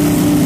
you